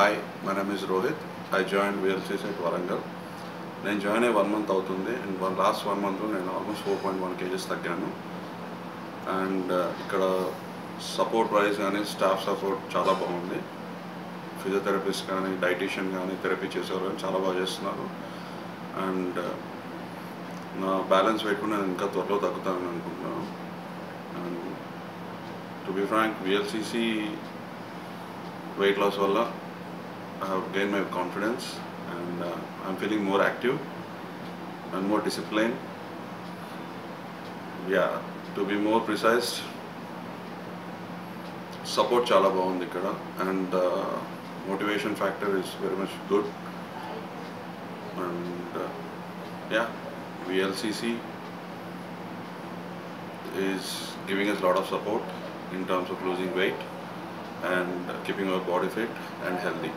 Hi my name is Rohit I join VLCC's at Warangal నేను join అయ్యి one month అవుతుంది. And one last one మంత్లో నేను almost four point one kgs తగ్గాను. And uh, ఇక్కడ support wise కానీ staff support చాలా బాగుంది. Physiotherapist కానీ డైటీషియన్ కానీ థెరపీ చేసేవారు కానీ చాలా బాగా చేస్తున్నారు. అండ్ uh, నా బ్యాలెన్స్ వెయిట్ కూడా నేను ఇంకా త్వరలో తగ్గుతానని అనుకుంటున్నాను. And to be frank VLCC weight loss వల్ల I have gain my confidence and I'm feeling more active and more discipline yeah to be more precise support చాలా బాగుంది ఇక్కడ and motivation factor is very much good and yeah VLCC is giving us a lot of support in terms of losing weight and keeping our body fit and healthy.